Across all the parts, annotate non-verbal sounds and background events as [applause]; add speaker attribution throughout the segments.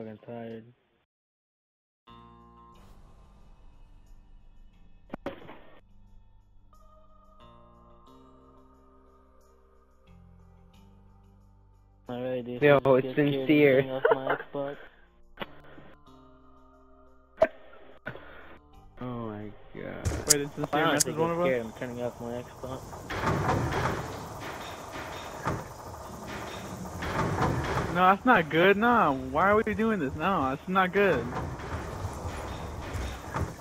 Speaker 1: fucking tired. I really do.
Speaker 2: Yo, it's
Speaker 1: get scared of
Speaker 2: sincere.
Speaker 1: turning off my Xbox. [laughs]
Speaker 2: Oh my god.
Speaker 3: Wait, it's
Speaker 1: I
Speaker 3: sincere
Speaker 1: honestly
Speaker 3: message
Speaker 1: get
Speaker 3: one of
Speaker 1: scared.
Speaker 3: us?
Speaker 1: I'm turning off my Xbox.
Speaker 3: No, that's not good. No, why are we doing this? No, that's not good.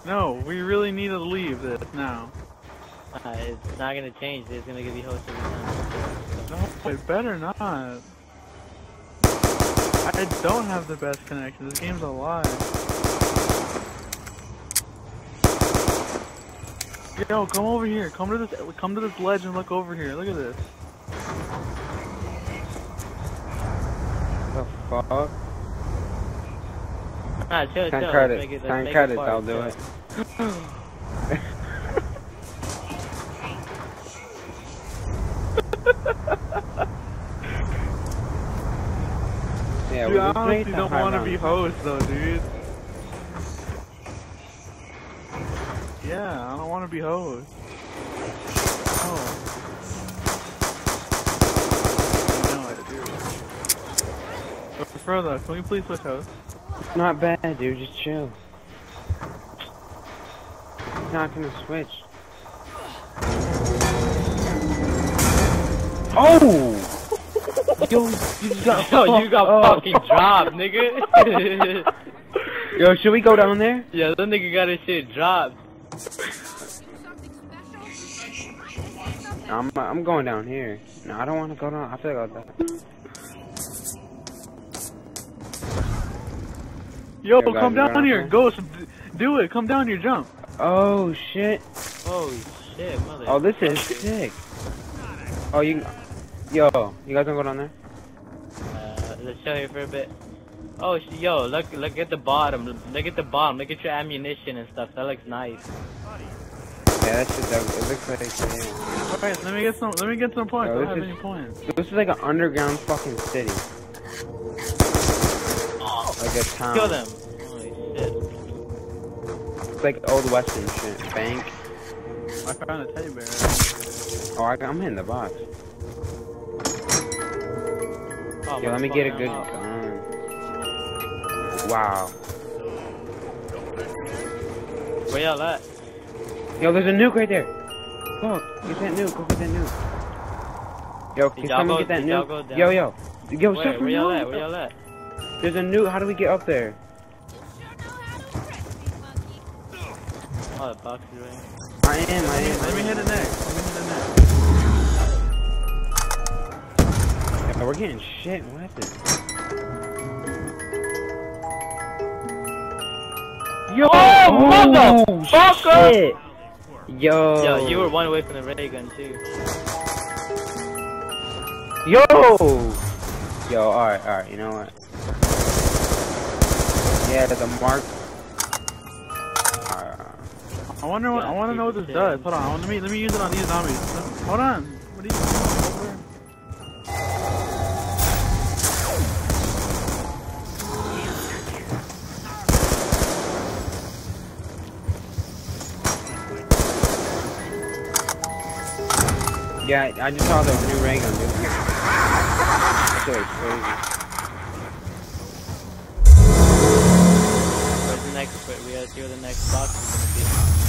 Speaker 3: No, we really need to leave this now.
Speaker 1: Uh, it's not gonna change. It's gonna give you host every time.
Speaker 3: No, it better not. I don't have the best connection. This game's a lie. Yo, come over here. Come to this. Come to this ledge and look over here. Look at this.
Speaker 2: The fuck?
Speaker 1: Ah, chill,
Speaker 2: Time
Speaker 1: chill.
Speaker 2: credit.
Speaker 1: It,
Speaker 2: Time
Speaker 1: make
Speaker 2: credits,
Speaker 1: it far,
Speaker 2: I'll do it. [laughs] yeah,
Speaker 3: dude,
Speaker 2: we
Speaker 3: I honestly don't want to be host though, dude. Yeah, I don't want to be host. Oh. I know I do. But further, can we please switch host?
Speaker 2: It's not bad, dude. Just chill. It's not gonna switch. Oh! [laughs] Yo, you just got [laughs]
Speaker 1: Yo, you got
Speaker 2: fucked up.
Speaker 1: fucking dropped, nigga. [laughs]
Speaker 2: Yo, should we go down there?
Speaker 1: yeah, that nigga got his shit dropped.
Speaker 2: I'm I'm going down here. No, I don't want to go down. I feel like I'll die.
Speaker 3: Yo,
Speaker 2: Yo, guys,
Speaker 3: come
Speaker 2: you
Speaker 3: down
Speaker 2: run
Speaker 3: here,
Speaker 2: up there?
Speaker 3: Ghost. Do it. Come down here, jump.
Speaker 2: Oh shit!
Speaker 1: Holy shit, mother.
Speaker 2: Oh, this is sick. Oh, you. Yo, you guys wanna go down there?
Speaker 1: Uh, let's chill here for a bit. Oh, sh- yo, look, look at the bottom. Look at the bottom. Look at your ammunition and stuff. That looks nice.
Speaker 2: Yeah, that shit. That, it looks like. Yeah.
Speaker 3: Alright, let me get some. Let me get some points.
Speaker 2: Yo,
Speaker 3: I don't
Speaker 2: this
Speaker 3: have
Speaker 2: is-
Speaker 3: any points.
Speaker 2: This is like an underground fucking city. Like a town.
Speaker 1: Kill them. Holy shit.
Speaker 2: It's like old western shit. Bank.
Speaker 3: I found a teddy bear.
Speaker 2: Oh, I, I'm in the box.
Speaker 1: Oh,
Speaker 2: Yo, let me get a good
Speaker 1: out.
Speaker 2: gun. Wow.
Speaker 1: Where y'all at?
Speaker 2: Yo, there's a nuke right there. Fuck, get that nuke. Go get that nuke. Yo, can someone
Speaker 1: go-
Speaker 2: get that nuke?
Speaker 1: go?
Speaker 2: Yo, yo. Yo,
Speaker 1: Where, where y'all at? Where y'all at?
Speaker 2: There's a nuke. How do we get up there?
Speaker 1: Oh, the box is right.
Speaker 2: I am, I am.
Speaker 3: Let me hit it next. Let me hit it next.
Speaker 2: Yeah, we're getting shit weapons. Yo!
Speaker 1: Oh, motherfucker!
Speaker 2: Oh, shit. Yo!
Speaker 1: Yo, you were one away from the ray gun too.
Speaker 2: Yo! Yo, alright, alright, you know what? Yeah, the mark. Uh,
Speaker 3: I wonder what. I want to know what this does. Hold on. Let me let me use it on these zombies. Hold on. What are you? Over?
Speaker 2: yeah, I just saw the new ray gun, dude. That shit was crazy.
Speaker 1: Where's next? Where, we gotta see where the next box is gonna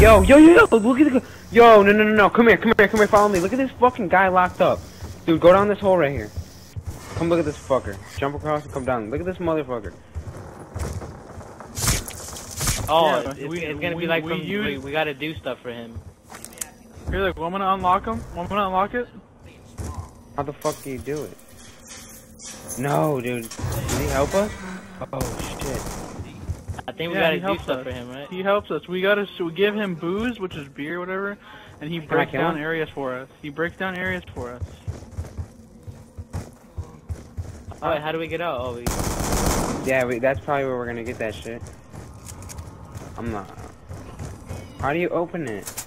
Speaker 2: Yo, yo, yo, yo, look at the. Yo, no, no, no, no, come here, come here, come here, follow me. Look at this fucking guy locked up. Dude, go down this hole right here. Come look at this fucker. Jump across and come down. Look at this motherfucker.
Speaker 1: Oh,
Speaker 3: Yeah,
Speaker 1: it's,
Speaker 3: we-
Speaker 1: it's gonna
Speaker 3: we-
Speaker 1: be like
Speaker 3: we
Speaker 1: from,
Speaker 3: use-
Speaker 1: we, we gotta do stuff for him.
Speaker 3: Here, look. I'm gonna unlock him. I'm gonna unlock it.
Speaker 2: How the fuck do you do it? No, dude. Did he help us? Oh, shit.
Speaker 1: I think we
Speaker 3: Yeah,
Speaker 1: gotta
Speaker 3: he
Speaker 1: do
Speaker 3: helps
Speaker 1: stuff
Speaker 3: us.
Speaker 1: for him, right?
Speaker 3: He helps us. We gotta so we give him booze, which is beer, whatever, and he
Speaker 2: I
Speaker 3: breaks down
Speaker 2: him?
Speaker 3: areas for us. He breaks down areas for us.
Speaker 1: Oh, wait, how do we get out? Oh, we.
Speaker 2: Yeah, we, that's probably where we're gonna get that shit. I'm not. How do you open it?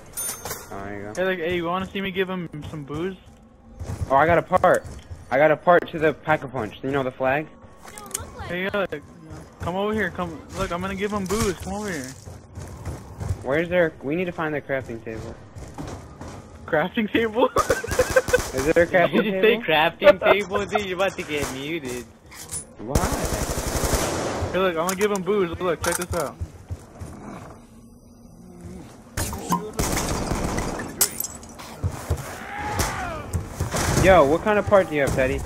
Speaker 2: Oh, there you go.
Speaker 3: Hey, like, hey, you want to see me give him some booze?
Speaker 2: Oh, I got a part. I got a part to the pack a punch. You know the flag?
Speaker 3: Hey, look. Come over here. Come. Look, I'm gonna give him booze. Come over here.
Speaker 2: Where's their? We need to find their crafting table.
Speaker 3: Crafting table. [laughs]
Speaker 2: Is there a
Speaker 1: Did you
Speaker 2: crafting
Speaker 1: just say
Speaker 2: table?
Speaker 1: crafting table, dude? You're about to get muted.
Speaker 2: Why?
Speaker 3: Hey, look. I'm gonna give him booze. Look, check this out.
Speaker 2: Yo, what kind of part do you have, Teddy?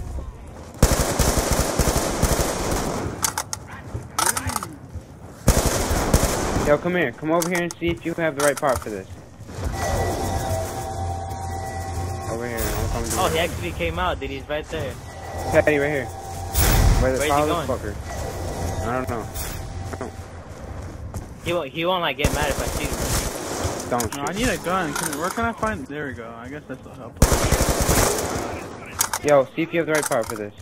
Speaker 2: Yo, come here. Come over here and see if you have the right part for this. Over here. I'll come
Speaker 1: Oh, he actually came out, dude. He's right there.
Speaker 2: Teddy, right here. Where the
Speaker 1: Where's he
Speaker 2: this
Speaker 1: going?
Speaker 2: fucker? I don't know.
Speaker 1: He won't. He won't like get mad if I shoot him.
Speaker 2: Don't
Speaker 3: No, I need a gun. Can, where can I find? There we go. I guess that's help.
Speaker 2: Yo, see if you have the right part for this.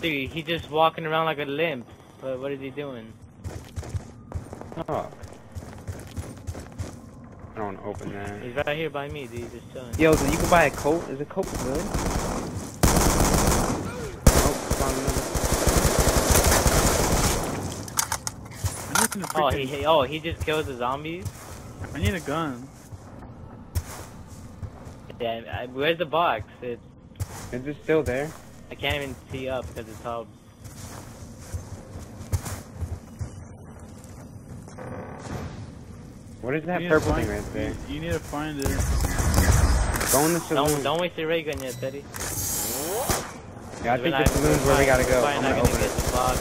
Speaker 1: Dude, he's just walking around like a limp. What, what is he doing?
Speaker 2: Oh. I don't want to open that.
Speaker 1: He's right here by me, dude. Just chilling.
Speaker 2: Yo, so you can buy a coat. Is a coat good? Oh, found another.
Speaker 3: I need, a
Speaker 1: Oh,
Speaker 3: freaking-
Speaker 1: he, he. Oh, he just kills the zombies.
Speaker 3: I need a gun.
Speaker 1: Yeah. I, where's the box? It.
Speaker 2: Is it still there?
Speaker 1: I can't even see up because it's all.
Speaker 2: What is that
Speaker 3: You need to
Speaker 2: purple
Speaker 3: find-
Speaker 2: thing right there?
Speaker 3: You, you need to find it.
Speaker 2: Go in the saloon.
Speaker 1: Don't don't waste your ray gun yet, Teddy.
Speaker 2: Yeah, I think
Speaker 1: not-
Speaker 2: the saloon's where we gotta go. I'm gonna
Speaker 1: gonna
Speaker 2: open it.
Speaker 1: box.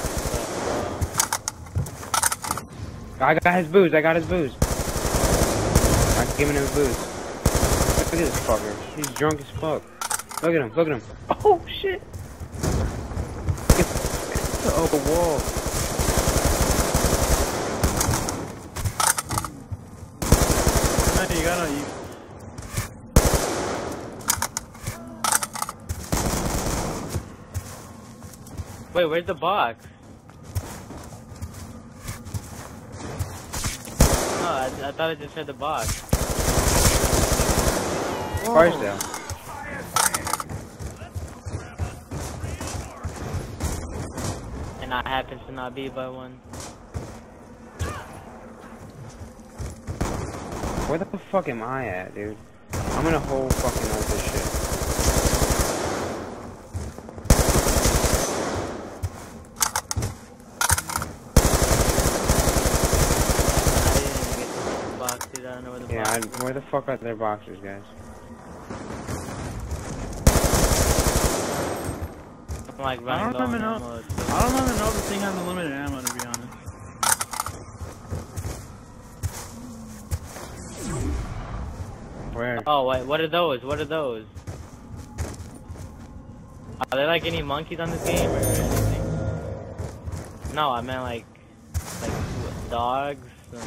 Speaker 1: But, uh,
Speaker 2: I got his booze. I got his booze. I'm giving him his booze. Look at this fucker. He's drunk as fuck. Look at him. Look at him. Oh shit. Oh, the wall.
Speaker 3: No, you gotta. You,
Speaker 1: uh, wait, where's the box? No, I, I thought I just said the box.
Speaker 2: Fire sale.
Speaker 1: And I happen to not be by one.
Speaker 2: Where the fuck am I at, dude? I'm in a whole fucking lot this shit.
Speaker 1: I didn't even get the box, dude. I don't know where the
Speaker 2: Yeah, I, where the fuck are their boxers, guys?
Speaker 1: I'm like
Speaker 3: I
Speaker 1: running
Speaker 3: don't
Speaker 1: low on
Speaker 3: even know.
Speaker 1: ammo.
Speaker 3: I don't even know if the thing has unlimited ammo. To be honest.
Speaker 2: Where?
Speaker 1: Oh, wait, what are those? What are those? Are there like any monkeys on this game or anything? No, I meant like, like what, dogs. and-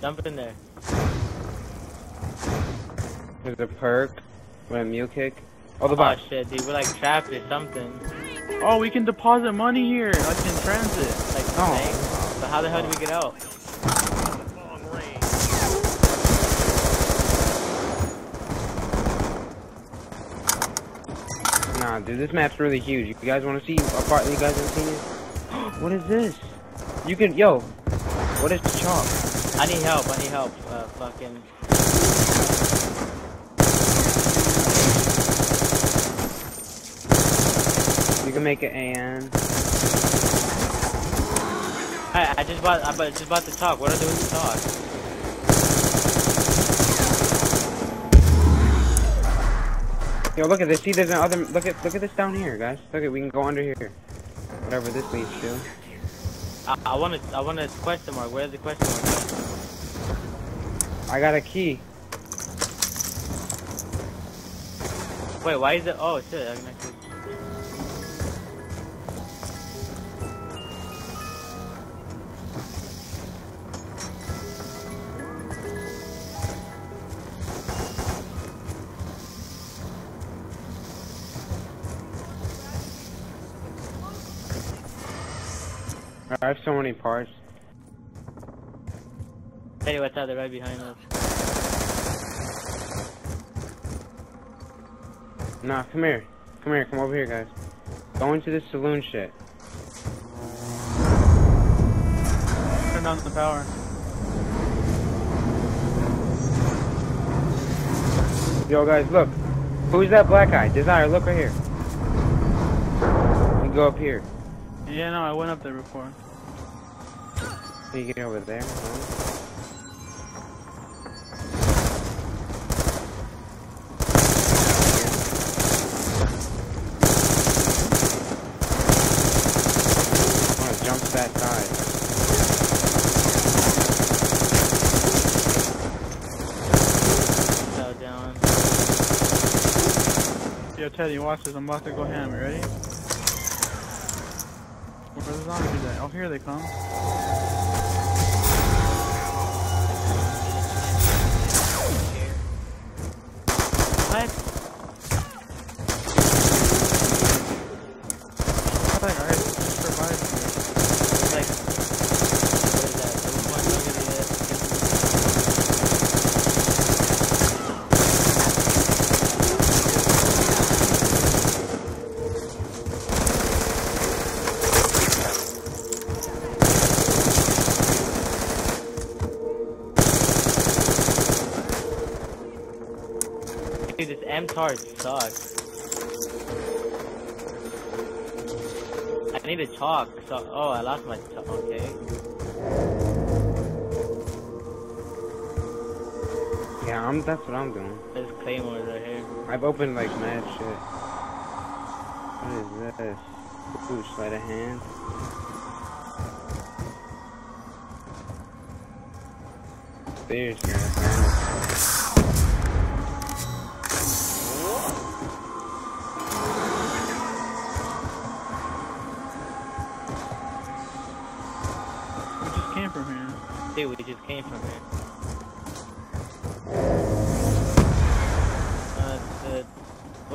Speaker 1: Jump in there.
Speaker 2: There's a perk. With a mule kick. Oh, the box.
Speaker 1: Oh shit, dude, we're like trapped or something.
Speaker 3: Oh, we can deposit money here, like in transit.
Speaker 1: Like
Speaker 2: Oh.
Speaker 1: snakes. But how the hell do we get out?
Speaker 2: Nah, dude, this map's really huge. You guys want to see a part that you guys haven't seen it? [gasps] what is this? You can, yo. What is the chalk?
Speaker 1: I need help. I need help. Uh, fucking.
Speaker 2: Can make it and.
Speaker 1: I, I just bought. I bu- just bought the chalk. What are I do with the chalk?
Speaker 2: Yo, look at this. See, there's another. Look at, look at this down here, guys. Look at, we can go under here. Whatever this leads to.
Speaker 1: I, I want to. I want to question mark. Where's the question mark?
Speaker 2: I got a key.
Speaker 1: Wait, why is it? Oh shit! I can actually.
Speaker 2: I have so many parts.
Speaker 1: Tell you what's out there right behind us.
Speaker 2: Nah, come here. Come here, come over here, guys. Go into this saloon shit.
Speaker 3: Turn on the power.
Speaker 2: Yo, guys, look. Who's that black guy? Desire, look right here. You go up here.
Speaker 3: Yeah, no, I went up there before.
Speaker 2: Can you get over there? Huh? Wanna jump that side.
Speaker 1: Down.
Speaker 3: Yo, Teddy, watch this. I'm about to go ham. You ready? Where are the zombies at? Oh, here they come.
Speaker 1: What?
Speaker 3: How that guy survived here?
Speaker 1: It's like, what is that? There was one over there. Dude, this MTAR sucks. I need a chalk. So, oh, I lost my chalk. Okay.
Speaker 2: Yeah, I'm. That's what I'm doing.
Speaker 1: There's claymores right here.
Speaker 2: I've opened like mad shit. What is this? Ooh, sleight of hand. Seriously, I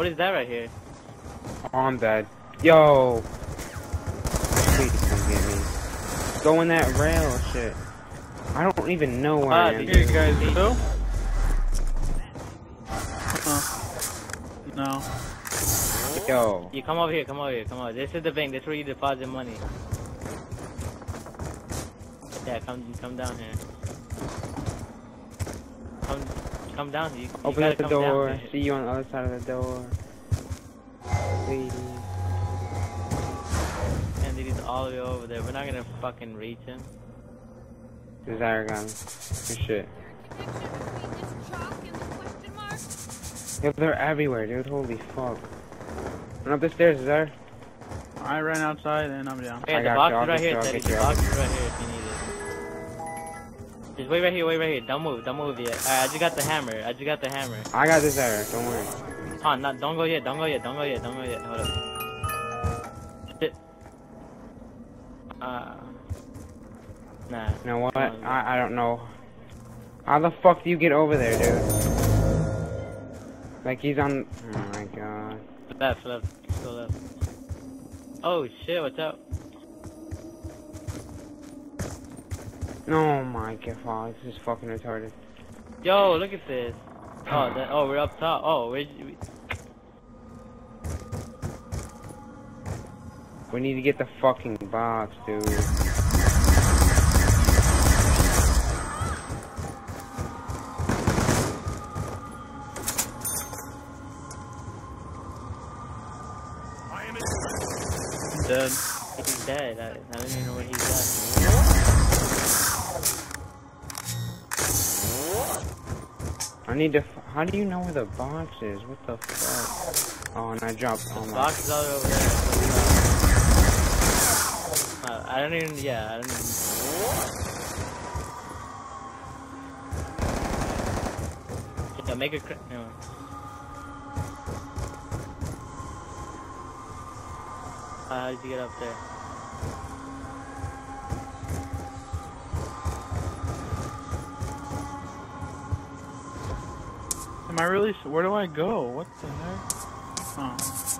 Speaker 1: what is that right here?
Speaker 2: Oh, I'm dead. Yo! Please come get me. Go in that rail shit. I don't even know where
Speaker 1: Ah,
Speaker 2: I am.
Speaker 1: did
Speaker 3: Here, you guys go. No.
Speaker 2: Yo.
Speaker 1: You come over here, come over here, come over. This is the bank. This is where you deposit money. Yeah, come come down here. Come come down. You, you
Speaker 2: Open up the
Speaker 1: come down
Speaker 2: door.
Speaker 1: here.
Speaker 2: See you on the other side of the door. Please. [laughs]
Speaker 1: And he's all the way over there. We're not gonna fucking reach him.
Speaker 2: Desire gun. Good shit. Yo, they're everywhere, dude. Holy fuck. Run up the stairs, Desire.
Speaker 3: I ran outside and I'm down.
Speaker 1: Yeah,
Speaker 2: I
Speaker 1: the
Speaker 2: got
Speaker 1: box
Speaker 2: you,
Speaker 1: is right here,
Speaker 2: you, I'll
Speaker 1: Teddy. The
Speaker 2: you,
Speaker 1: box is right here if you need it. Just wait right here, wait right here. Don't move, don't move yet. Alright, I just got the hammer. I just got the hammer.
Speaker 2: I got Desire. Don't worry.
Speaker 1: Oh, not, don't go yet, don't go yet, don't go yet, don't go yet. Hold up. Shit. Uh. Nah.
Speaker 2: You know what? I, I don't know. How the fuck do you get over there, dude? Like he's on. Oh my god.
Speaker 1: Left, left, still left. Oh shit, what's up?
Speaker 2: Oh my god, this is fucking retarded.
Speaker 1: Yo, look at this. Oh, that, oh, we're up top. Oh, where'd you,
Speaker 2: We need to get the fucking box, dude.
Speaker 3: Dead.
Speaker 1: he's dead. I, I don't even know where he's at.
Speaker 2: Need to. How do you know where the box is? What the fuck? Oh, and I dropped. Oh my.
Speaker 1: box is all over there. Uh, I don't even, yeah, I don't even. Yeah, make a no. Uh, how did you get up there?
Speaker 3: I really? Where do I go? What the heck?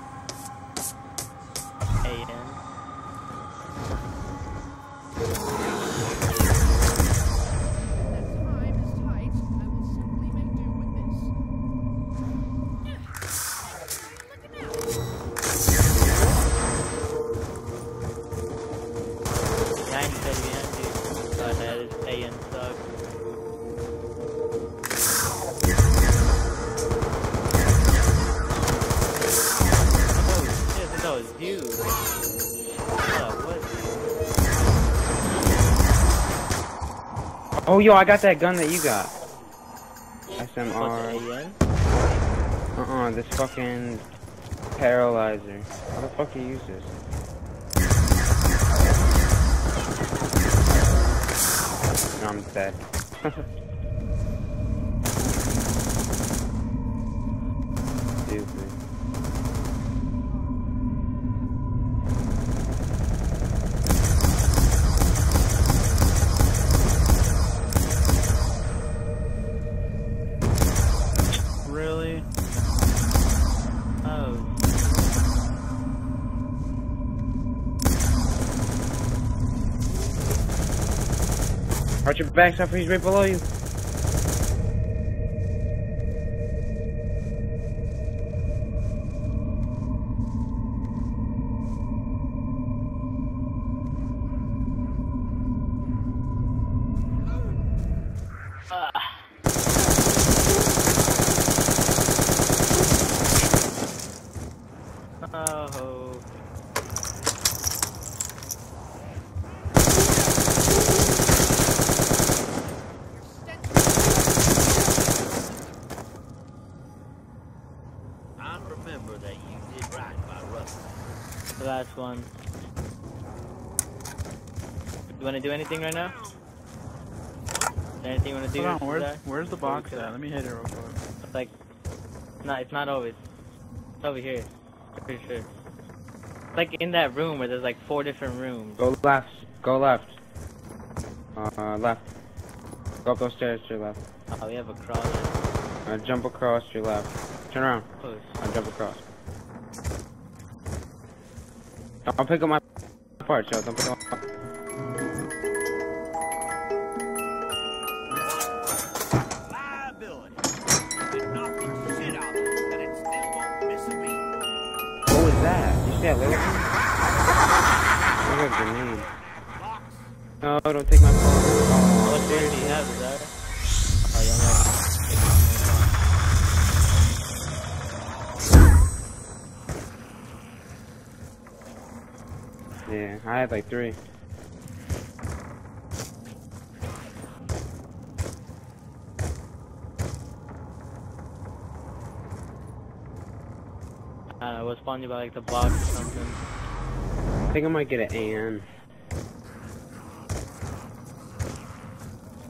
Speaker 3: Oh,
Speaker 2: yo, I got that gun that you got. SMR. Uh-uh, this fucking paralyzer. How the fuck you use this? I'm dead. [laughs] Watch your back, suffer, he's right below you.
Speaker 4: You
Speaker 1: wanna do anything right now? Anything you wanna do?
Speaker 3: Hold on, where's,
Speaker 1: Zach?
Speaker 3: where's the box at? Let me hit it real quick.
Speaker 1: It's like, no, it's not always. It's over here. I'm pretty sure. It's like in that room where there's like four different rooms.
Speaker 2: Go left. Go left. Uh, left. Go up those stairs to your left.
Speaker 1: Oh, we have a cross.
Speaker 2: Uh, jump across to your left. Turn around.
Speaker 1: Push.
Speaker 2: Uh, jump across. I'll pick up my parts, yo. Don't pick up my that? You see that little thing? Look at a grenade. No, don't take my phone.
Speaker 1: Oh, what do you have, is that? Oh, you only
Speaker 2: yeah, I had like three.
Speaker 1: I don't know, what's funny about like the box or something.
Speaker 2: I think I might get an AN.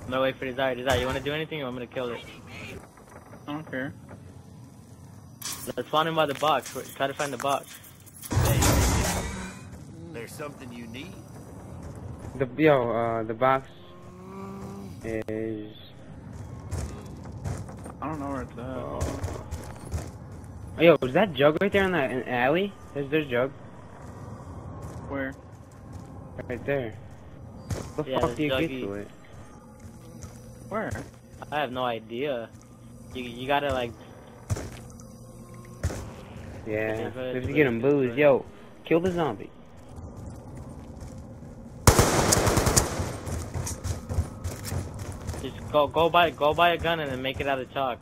Speaker 1: I'm gonna wait for Desire. Desire, you wanna do anything or I'm gonna kill it?
Speaker 3: I don't care.
Speaker 1: Let's find him by the box. Try to find the box.
Speaker 4: There's something you need.
Speaker 2: The yo, uh, the box is.
Speaker 3: I don't know where it's at.
Speaker 2: Oh, Oh, yo, is that Jug right there in that in the alley? There's there's Jug
Speaker 3: Where?
Speaker 2: right there. What the
Speaker 1: Yeah,
Speaker 2: fuck do you
Speaker 1: there's
Speaker 2: get to it?
Speaker 3: Where?
Speaker 1: I have no idea. You you gotta like
Speaker 2: Yeah,
Speaker 1: Okay,
Speaker 2: have to get him booze. Yo, kill the zombie.
Speaker 1: just go go buy go buy a gun and then make it out of chalk.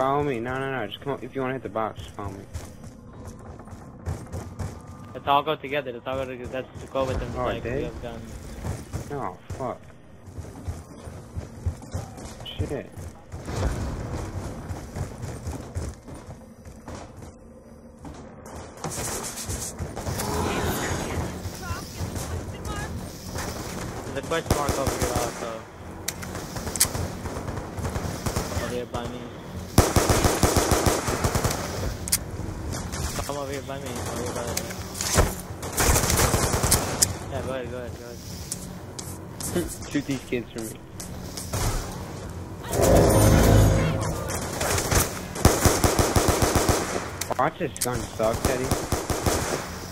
Speaker 2: Follow me. No, no, no. Just come. If you want to hit the box, just follow me.
Speaker 1: Let's all go together. Let's all go together. Let's go with them.
Speaker 2: Oh,
Speaker 1: like we have.
Speaker 2: Oh fuck. Shit.
Speaker 1: There's a question mark over here also. Over here by me. Come over here by me. Over here by. Yeah, go ahead, go ahead, go ahead.
Speaker 2: Shoot these kids for me. Watch this gun suck, Teddy.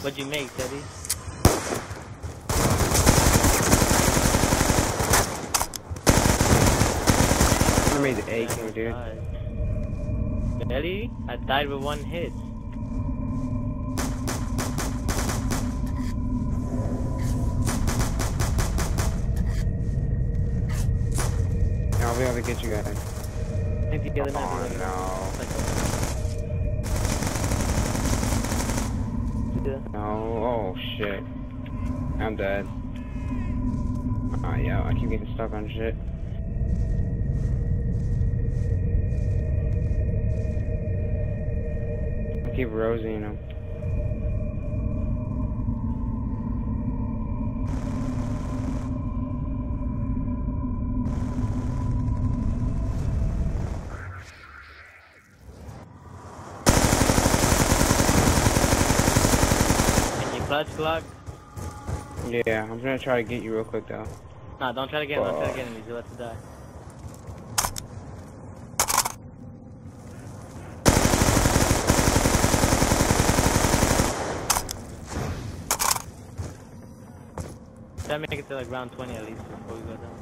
Speaker 1: What'd you make, Teddy?
Speaker 2: I made the AK, dude.
Speaker 1: Teddy? I died with one hit.
Speaker 2: I'll be able to get you guys.
Speaker 1: If you get Come
Speaker 2: oh,
Speaker 1: on
Speaker 2: no, oh shit. I'm dead. Ah, uh, yeah, I keep getting stuck on shit. I keep rosing them.
Speaker 1: Can you clutch Glock?
Speaker 2: Yeah, I'm gonna try to get you real quick though.
Speaker 1: Nah, don't try to get him, don't try to get him, he's about to die. Try to make it to like round 20 at least before we go down.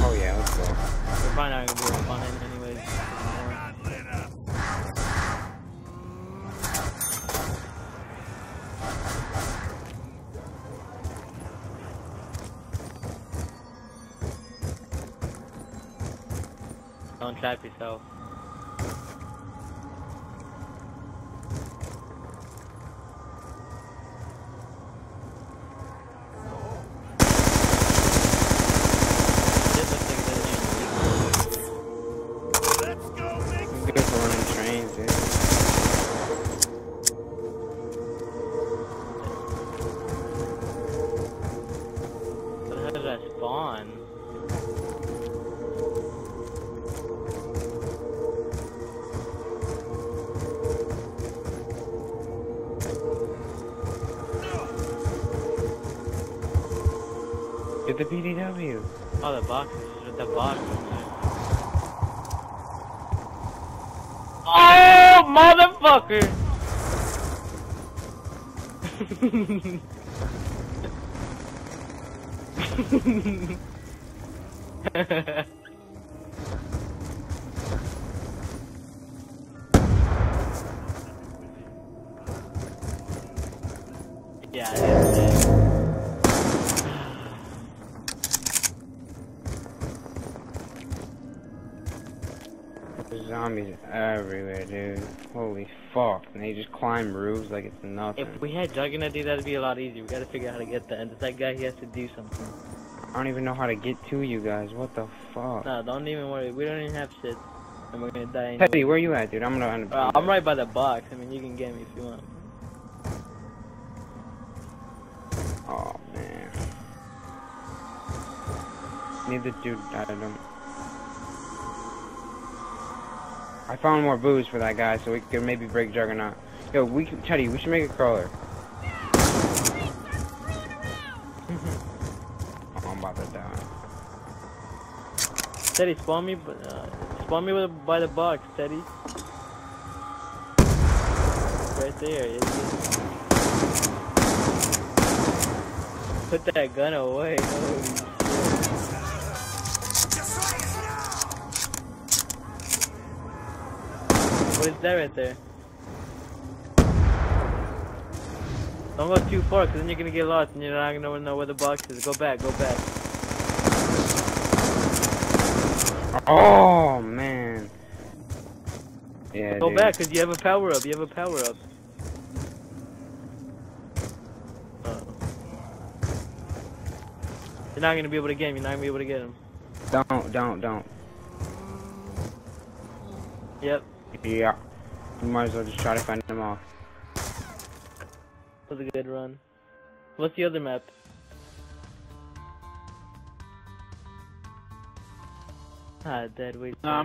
Speaker 2: Oh yeah, let's go.
Speaker 1: We're probably not gonna be able to fun in anyways. Don't trap yourself. The box. Oh, motherfucker! [laughs] yeah,
Speaker 2: zombies everywhere, dude. Holy fuck. And they just climb roofs like it's nothing.
Speaker 1: If we had Juggernaut, dude, that'd be a lot easier. We gotta figure out how to get that. And that guy, he has to do something.
Speaker 2: I don't even know how to get to you guys. What the fuck?
Speaker 1: No, don't even worry. We don't even have shit. And we're gonna die anyway.
Speaker 2: Teddy, where you at, dude? I'm gonna end
Speaker 1: Uh. I'm right by the box. I mean, you can get me if you want.
Speaker 2: Oh man. Neither dude died of them. I found more booze for that guy, so we could maybe break Juggernaut. Yo, we can, Teddy, we should make a crawler. oh, [laughs] I'm about to die.
Speaker 1: Teddy, spawn me, but uh, spawn me with, by the box, Teddy. Right there. Put that gun away. Holy is that right there? Don't go too far, cause then you're gonna get lost and you're not gonna know where the box is. Go back, go back.
Speaker 2: Oh man. Yeah,
Speaker 1: Go
Speaker 2: dude.
Speaker 1: back, cause you have a power up. You have a power up. Uh-oh. You're not gonna be able to get him. You're not gonna be able to get him.
Speaker 2: Don't, don't, don't.
Speaker 1: Yep.
Speaker 2: Yeah. We might as well just try to find them off.
Speaker 1: Was a good run. What's the other map? Ah, dead weight.
Speaker 3: Nah,